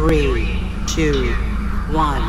Three, two, one,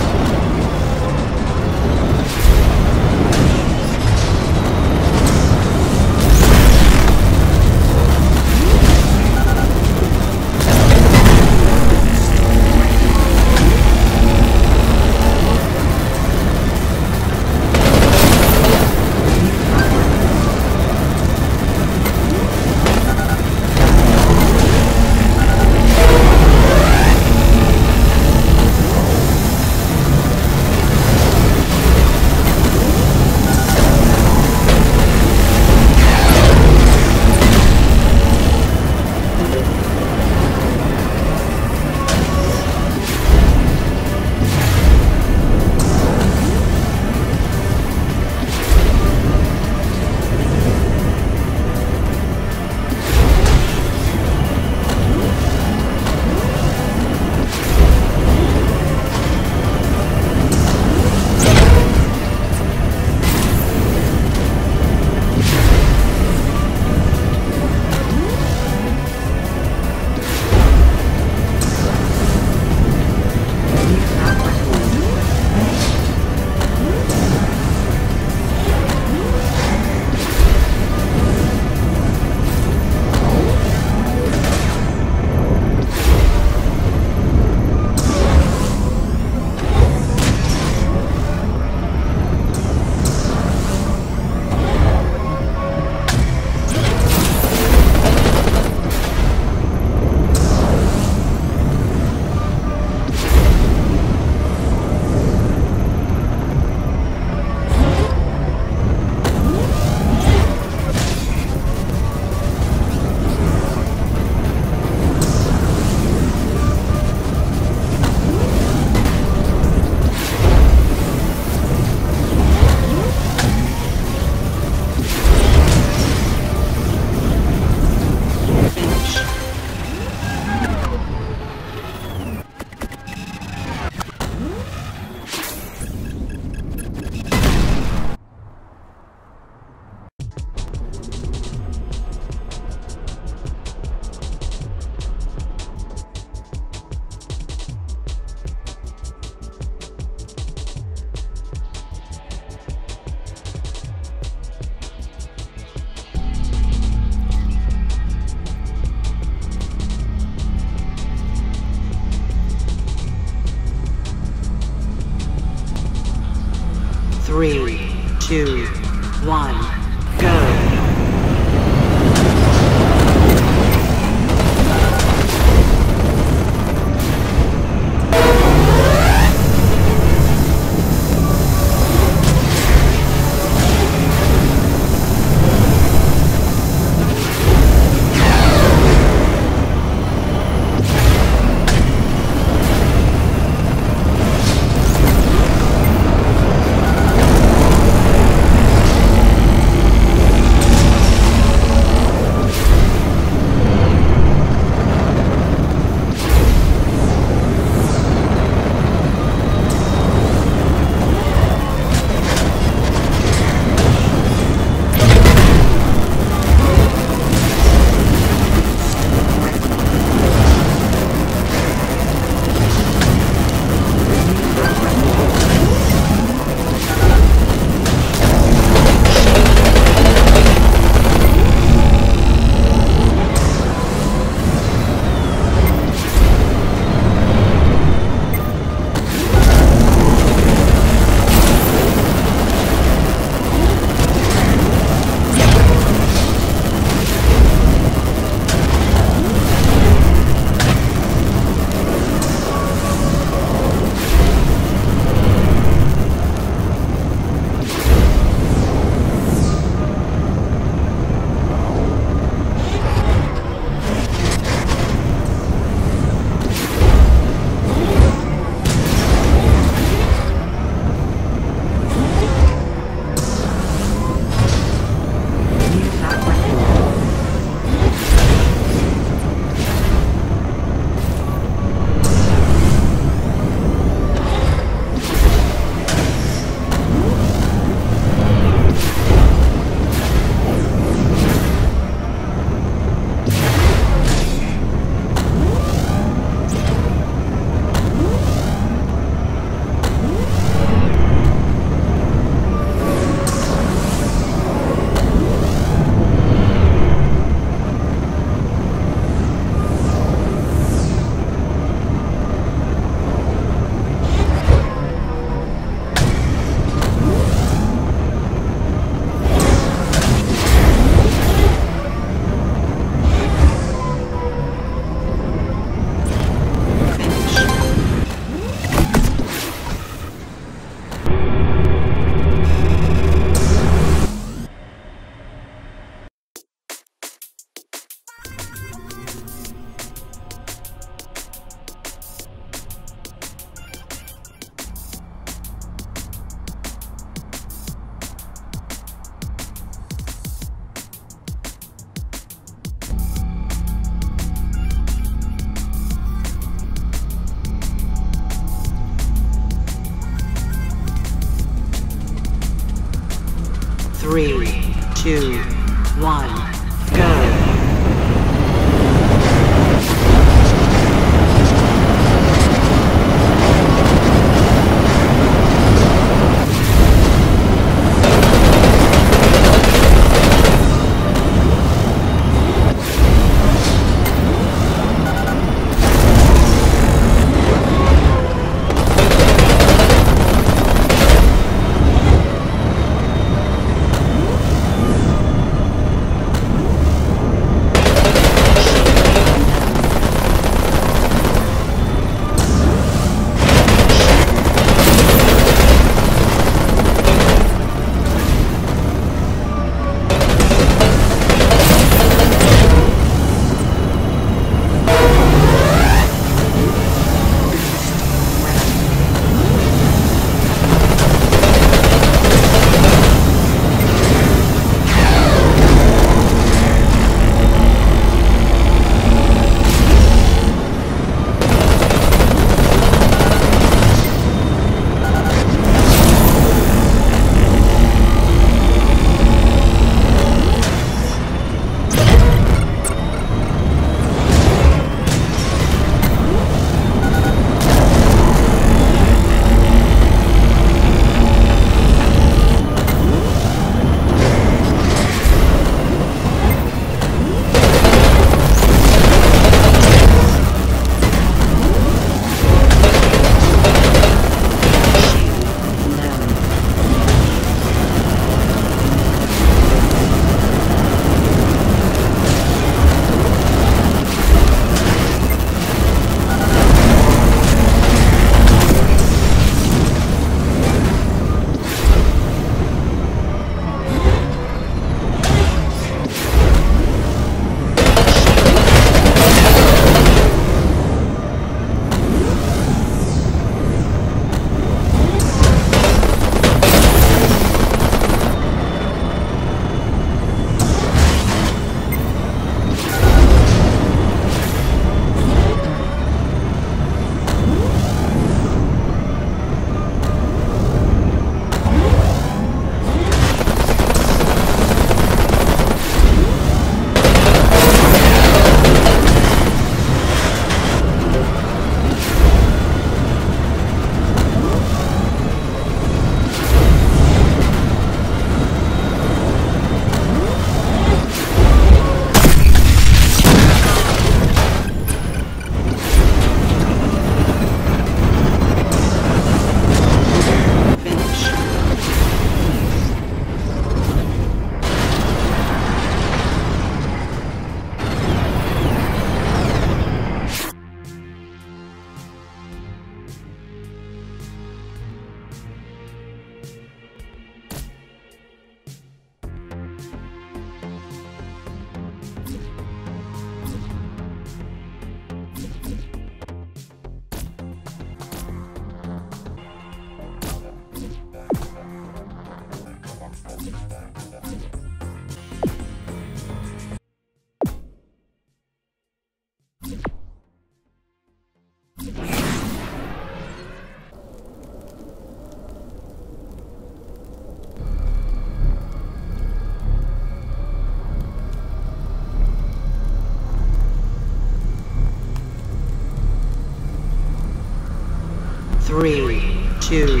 Three, two,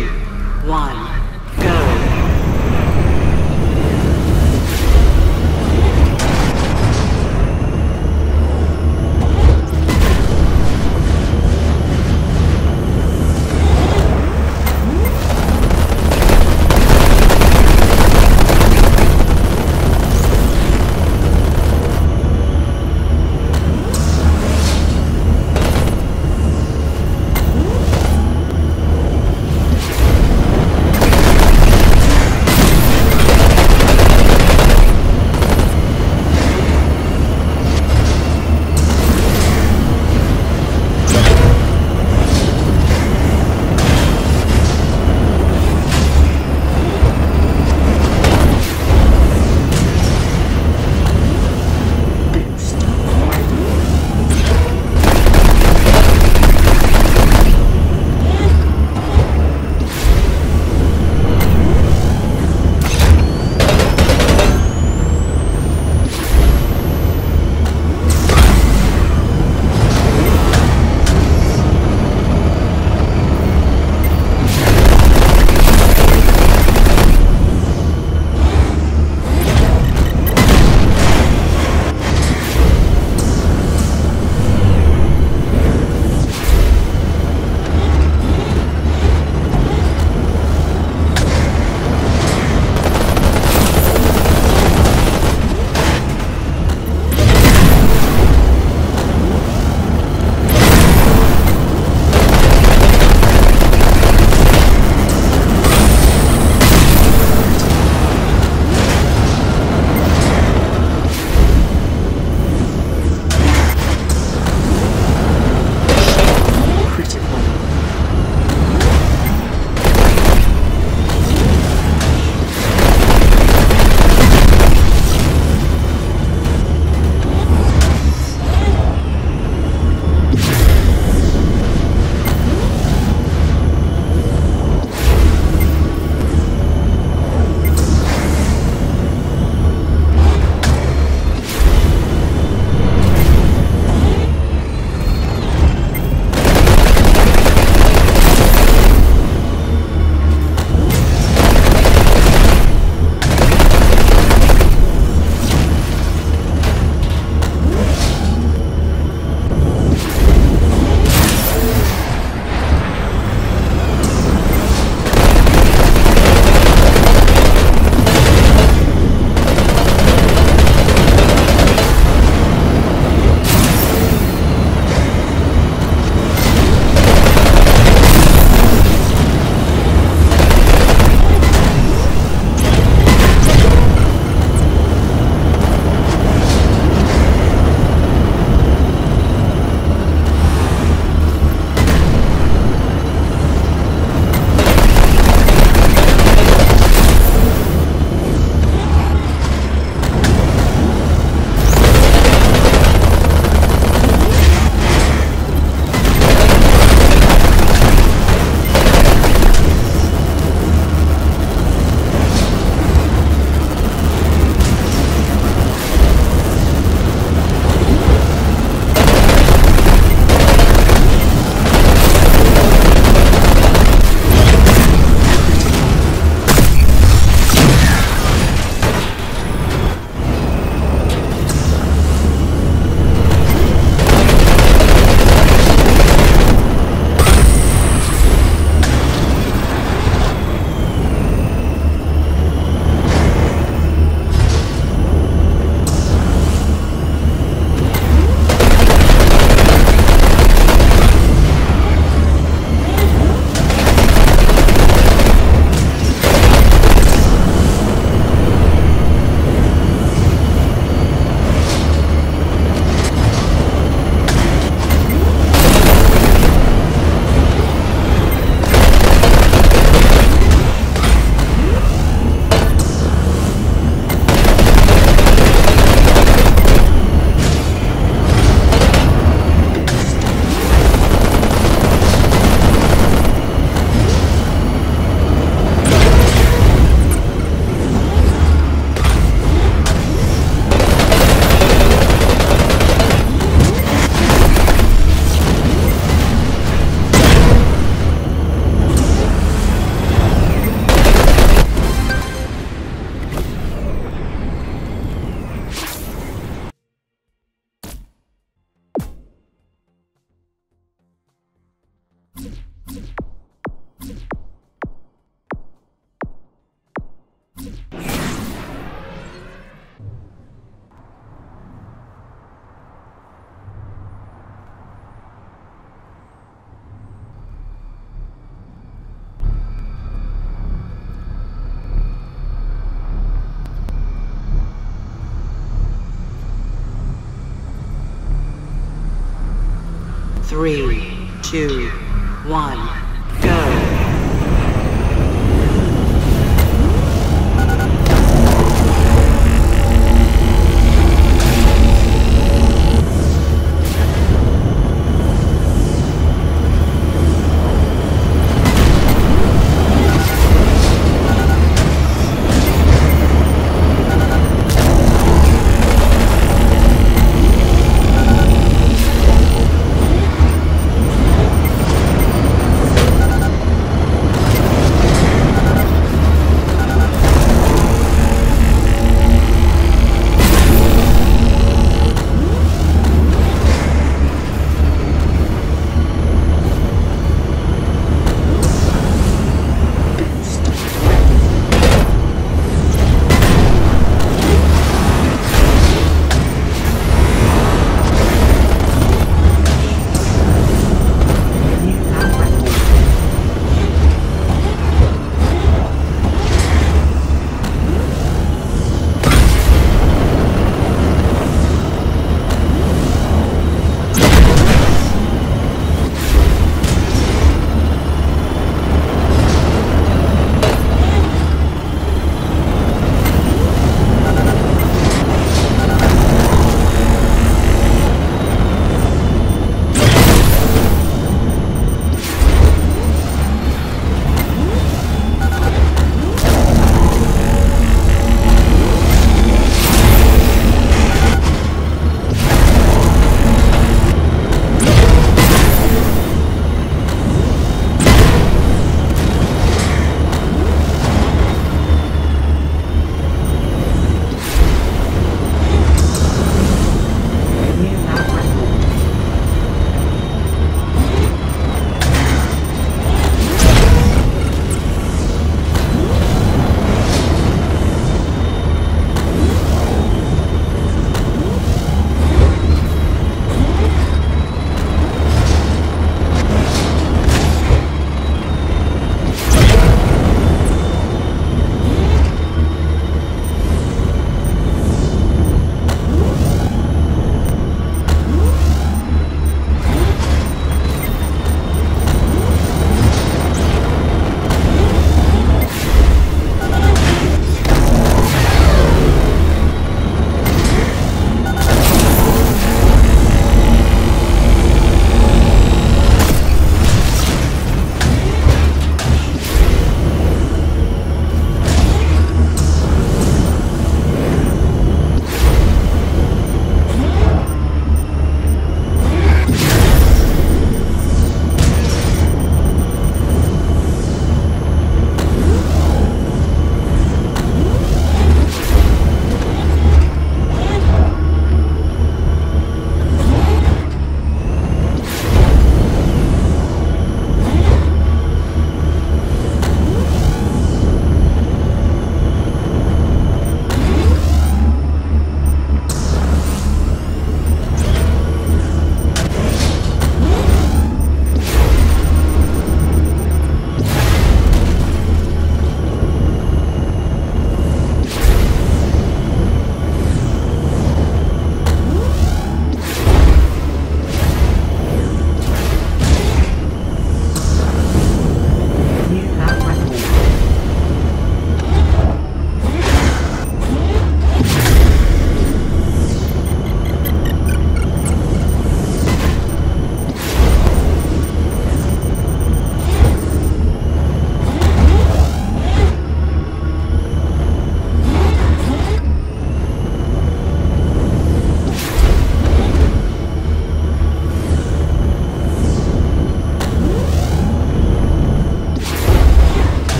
Three,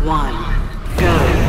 one, go.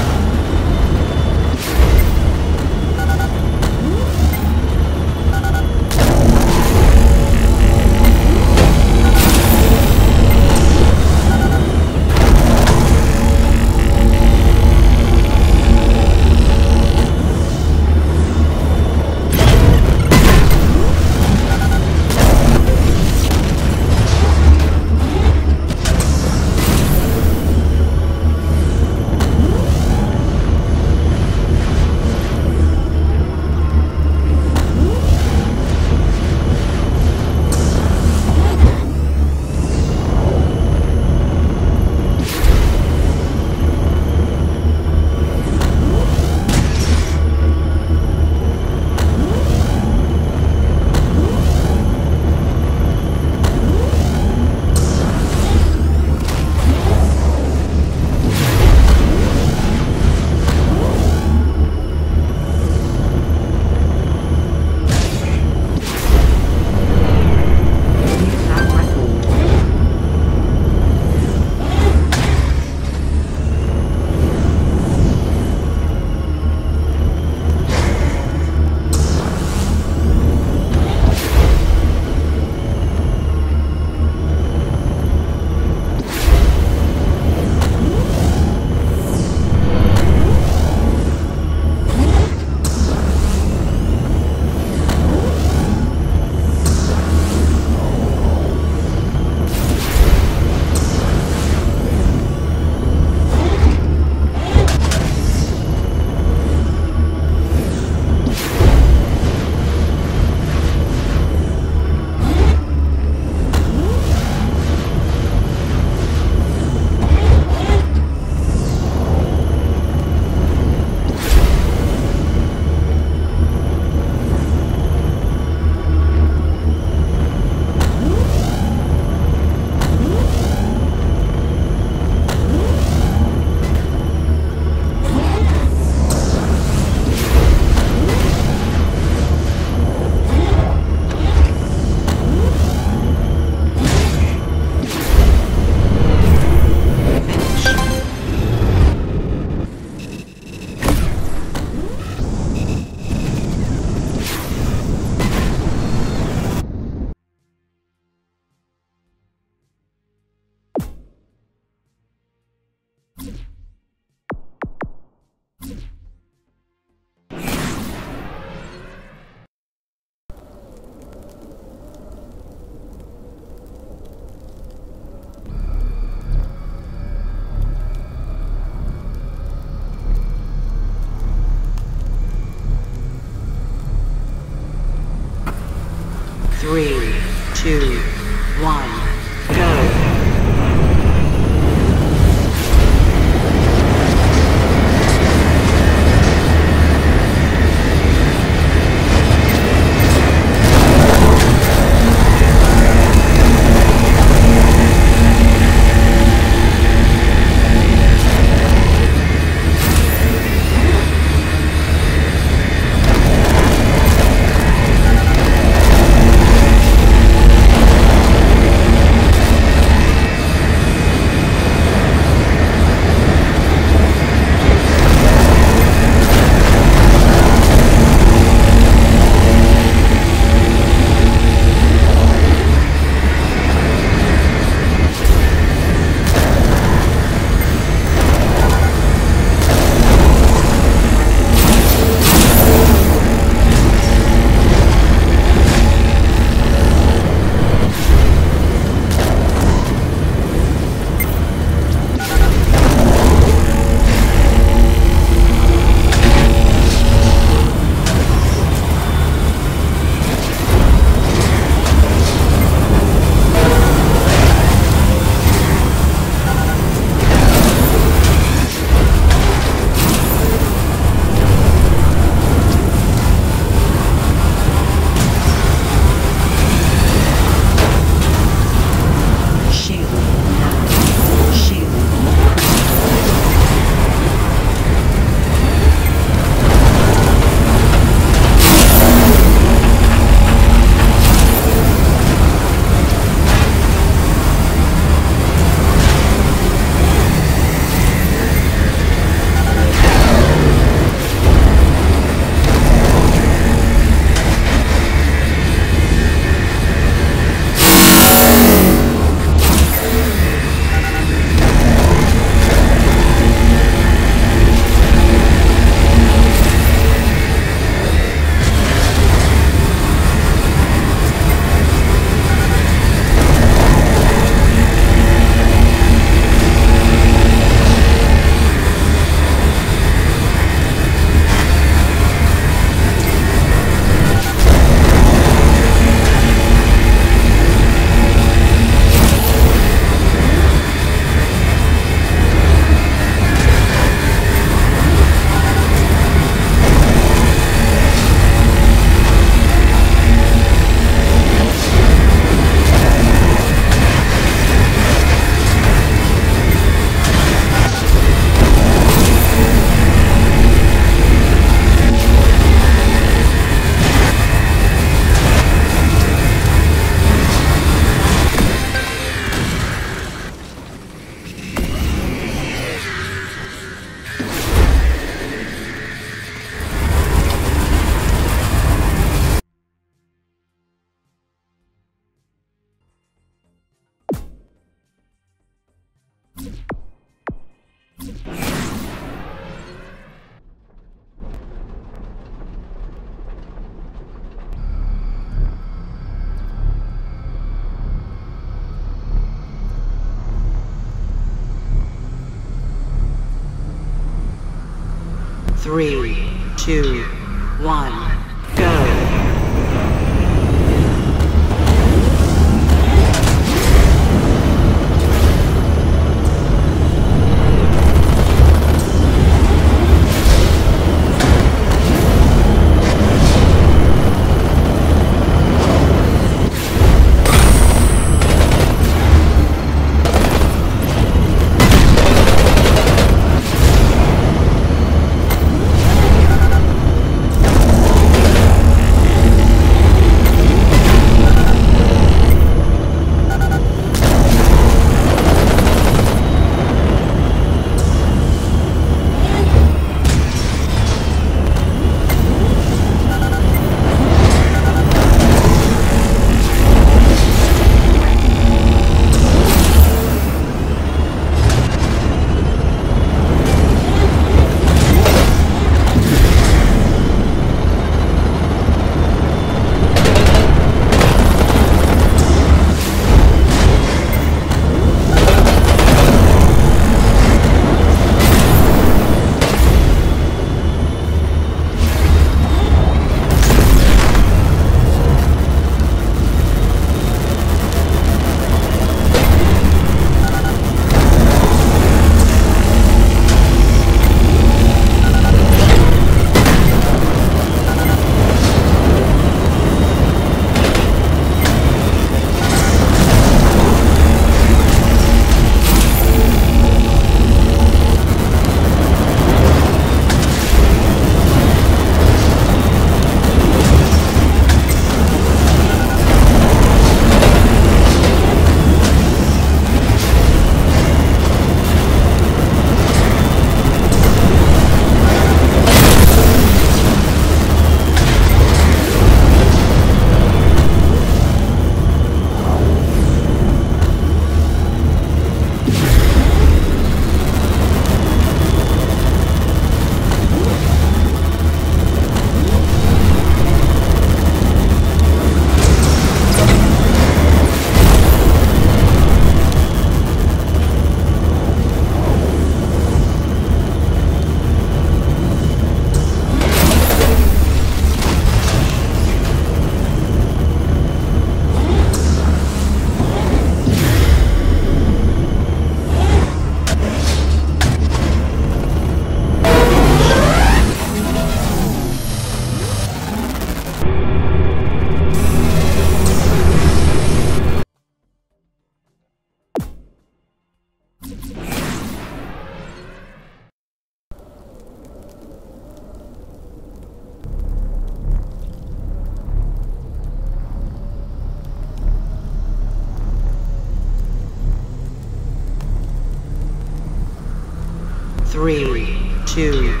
Two,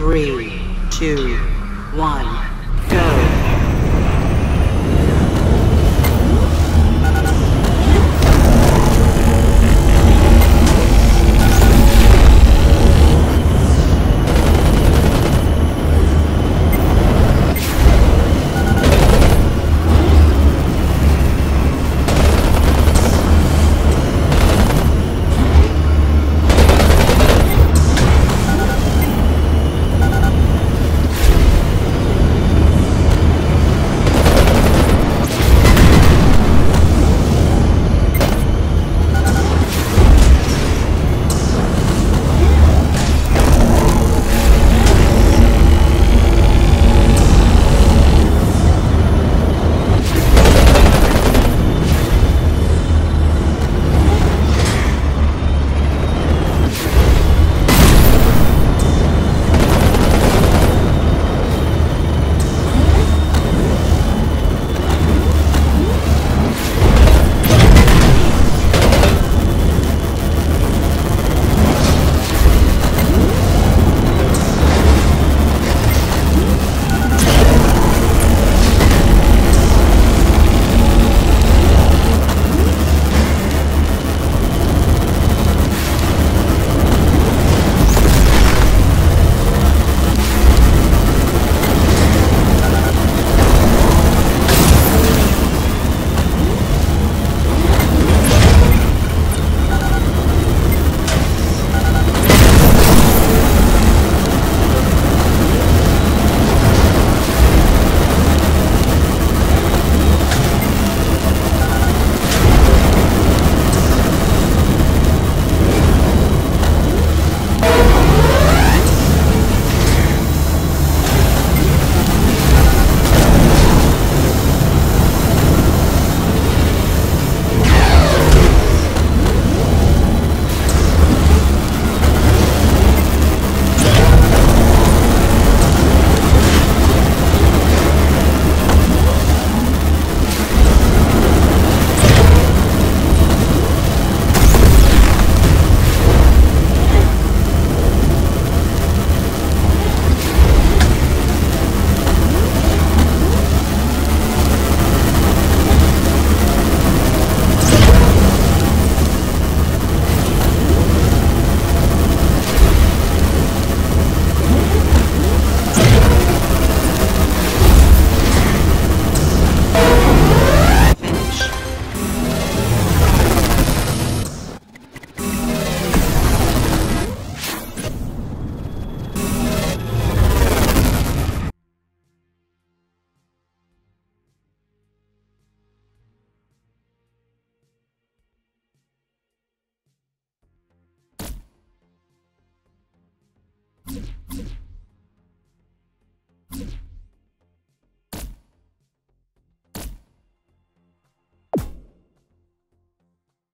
Three, two.